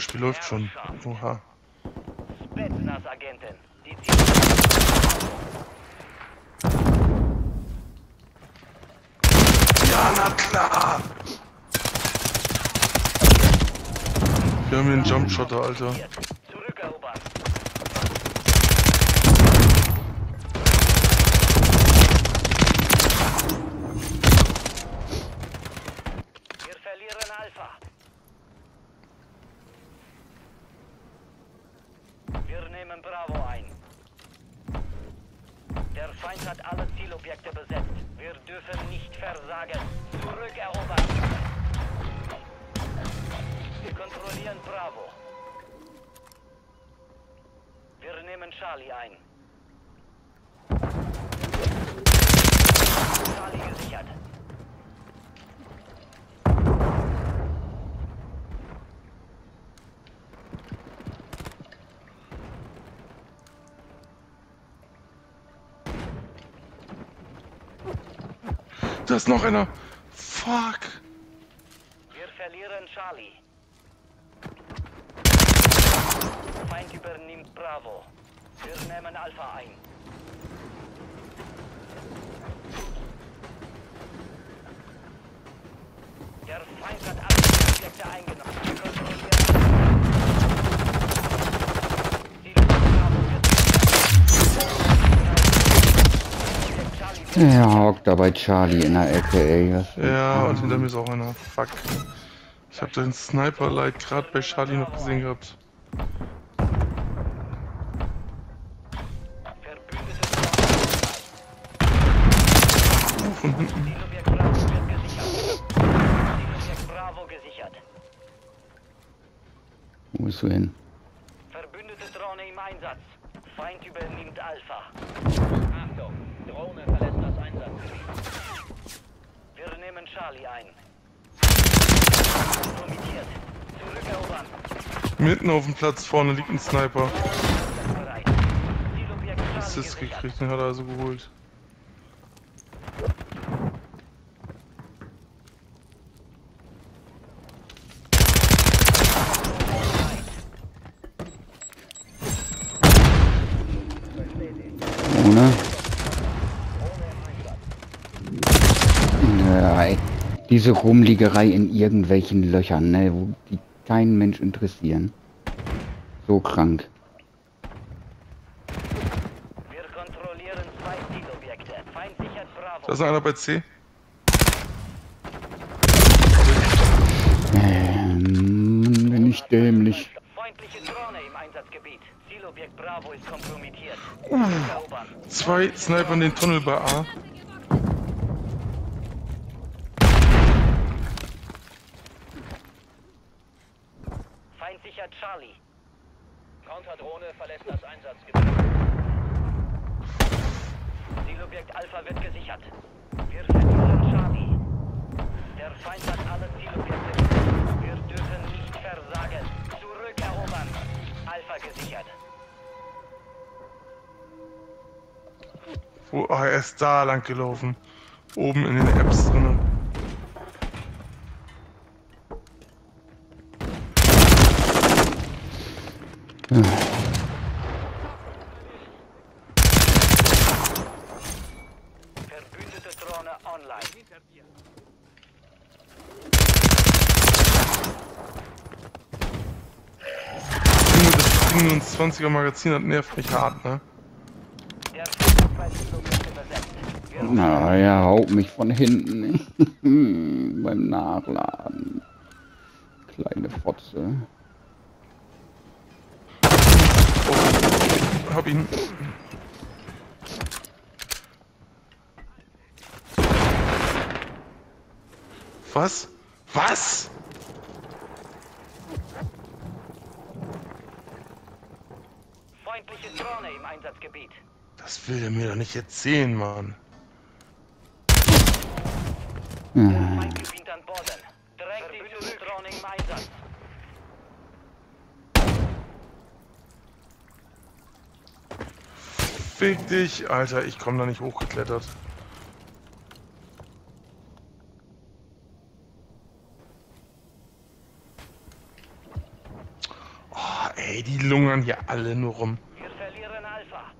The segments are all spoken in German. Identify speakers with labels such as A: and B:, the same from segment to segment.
A: das Spiel läuft schon. Oha. Ja, na klar! Wir haben hier einen Jumpshotter, Alter.
B: Wir verlieren Alpha. Wir nehmen Bravo ein. Der Feind hat alle Zielobjekte besetzt. Wir dürfen nicht versagen. Zurückerobern. Wir kontrollieren Bravo. Wir nehmen Charlie ein. Charlie gesichert.
A: Da ist noch einer! Fuck!
B: Wir verlieren Charlie. Feind übernimmt Bravo. Wir nehmen Alpha ein. Der Feind hat alle Objekte eingenommen. Wir kontrollieren. Ziel Bravo wird
C: Er hockt da bei Charlie in der Ecke, ey. Was
A: Ja, und hinter mir ist auch einer. Fuck. Ich hab den Sniper-Light gerade bei Charlie noch gesehen gehabt.
B: Verbündete
A: Von hinten.
C: Wo bist du hin?
B: Verbündete Drohne im Einsatz. Feind übernimmt Alpha.
D: Achtung, Drohne verlässt Einsatzgebiet.
B: Wir nehmen Charlie ein. Zurückerobern.
A: Mitten auf dem Platz vorne liegt ein Sniper. Assist gekriegt, den hat er also geholt.
C: Ohne? Ja, ey. Diese Rumliegerei in irgendwelchen Löchern, ne, wo die keinen Mensch interessieren. So krank.
B: Wir kontrollieren zwei Zielobjekte. Feind sichert Bravo.
A: Da ist einer bei C.
C: Ähm, bin ich dämlich.
B: Feindliche Drohne im Einsatzgebiet. Zielobjekt Bravo ist kompromittiert. Zurückerobern.
A: Zwei Sniper in den Tunnel bei A.
B: Feind sichert Charlie.
D: Counterdrohne verlässt das Einsatzgebiet.
B: Zielobjekt Alpha wird gesichert. Wir verlieren Charlie. Der Feind hat alle Zielobjekte. Wir dürfen nicht versagen. Zurückerobern. Alpha gesichert.
A: Wo, er ist da lang gelaufen. Oben in den Apps drin.
B: Verbündete Drohne online.
A: 27er Magazin hat nervt mich hart, ne?
B: Der Feind hat zwei Zielobjekte besetzt. Wir
C: Na, er haut mich von hinten beim Nachladen. Kleine Fotze.
A: Oh, hab ihn. Was? Was?
B: Feindliche Drohne im Einsatzgebiet.
A: Das will er mir doch nicht erzählen, Mann.
B: Einsatz.
A: Fick dich, Alter, ich komm da nicht hochgeklettert. Ey, die lungern hier alle nur rum.
B: Wir verlieren Alpha.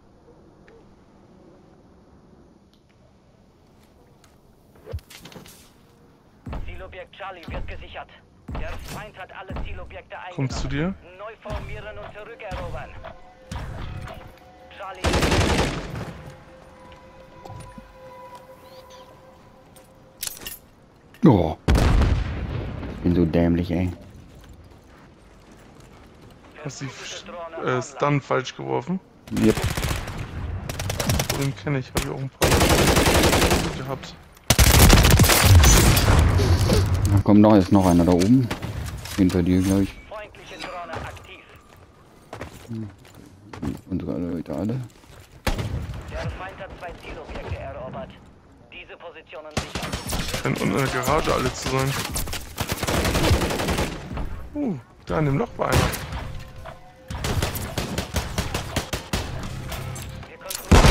B: Zielobjekt Charlie wird gesichert. Der Feind hat alle Zielobjekte eingenommen.
A: Kommt zu dir.
B: Neu formieren und zurückerobern. Charlie.
C: Oh. Ich bin so dämlich, ey.
A: Hast die äh, Stun falsch geworfen?
C: Yep.
A: Den kenne ich, habe ich auch ein paar gehabt.
C: Da kommt noch, ist noch einer da oben. Hinter dir, glaube ich.
B: Aktiv.
C: Unsere Leute alle.
B: Der Feind hat zwei Zielobjekte erobert. Diese Positionen sichern.
A: In der Garage alle zu sein. Uh, da in dem Loch war einer.
B: Wir kontrollieren.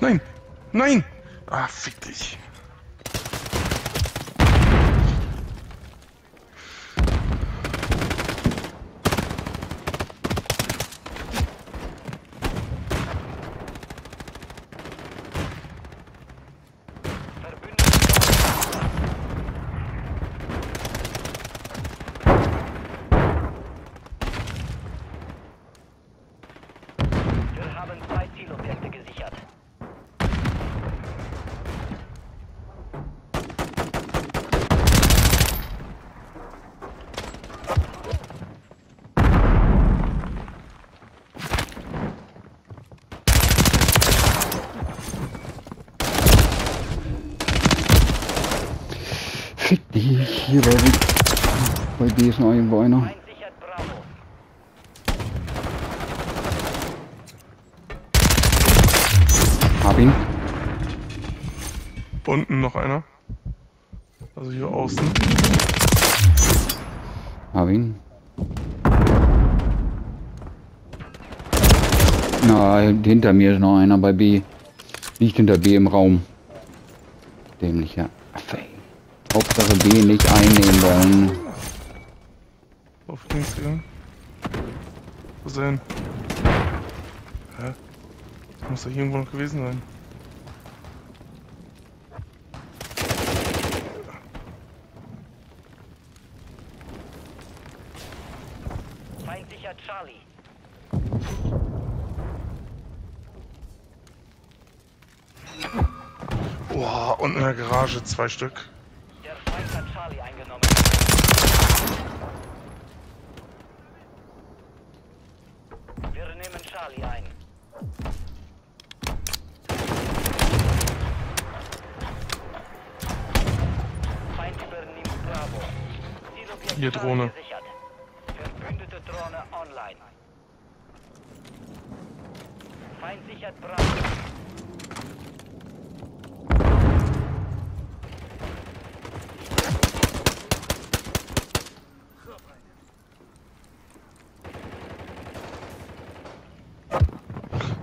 A: Nein! Nein! Ah, fick dich.
B: Wir haben zwei Zielobjekte gesichert.
C: Fick hier bei, bei B ist noch irgendwo einer. Hab ihn.
A: Unten noch einer. Also hier außen.
C: Hab ihn. Na, hinter mir ist noch einer bei B. Liegt hinter B im Raum. Dämlicher Affe. Hauptsache B nicht einnehmen wollen.
A: Auf links gegangen. Wo ist er hin? Hä? Das muss doch hier irgendwo noch gewesen sein.
B: Feind Charlie.
A: Boah, unten in der Garage zwei Stück.
B: Der Feind hat Charlie eingenommen. Wir nehmen Charlie ein. Feind übernimmt Bravo. Zielobjekt
A: Hier Drohne.
B: Verbündete Drohne online. Feind sichert Bravo.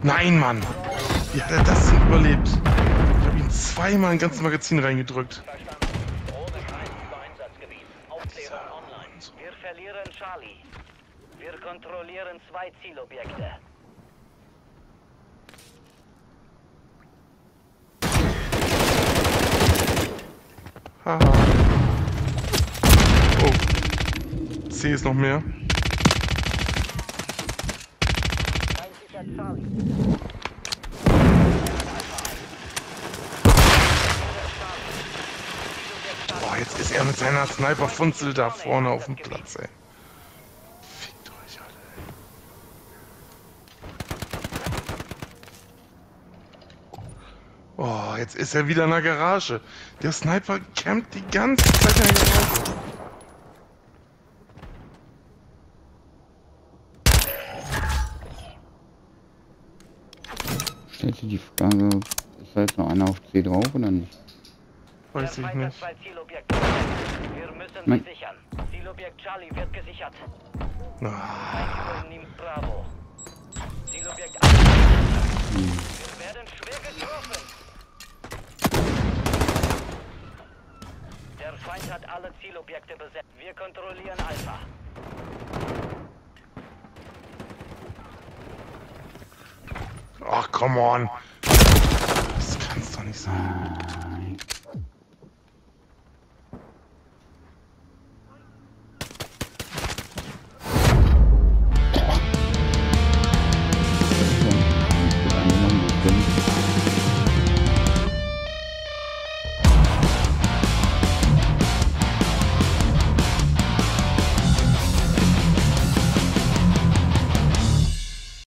A: Nein, Mann! Wie hat er das denn überlebt? Ich habe ihn zweimal ein ganzes Magazin reingedrückt.
D: Verstanden. Drohne scheint über Einsatzgebiet. Aufklärung online.
B: Wir verlieren Charlie. Wir kontrollieren zwei Zielobjekte.
A: Haha. Oh. C ist noch mehr.
B: Feind sichert Charlie.
A: Boah, jetzt ist er mit seiner Sniper-Funzel da vorne auf dem Platz, ey. Fickt euch alle, ey. Oh, jetzt ist er wieder in der Garage. Der Sniper campt die ganze Zeit in der Garage.
C: Stellt sich die Frage, ist da jetzt noch einer auf C drauf oder nicht?
A: Weiß ich nicht.
C: Nein.
B: Zielobjekt Charlie wird gesichert. Bravo. Zielobjekt A. Wir werden schwer getroffen. Der Feind hat alle Zielobjekte besetzt. Wir kontrollieren Alpha.
A: Oh, come on. Das kann's doch nicht sein.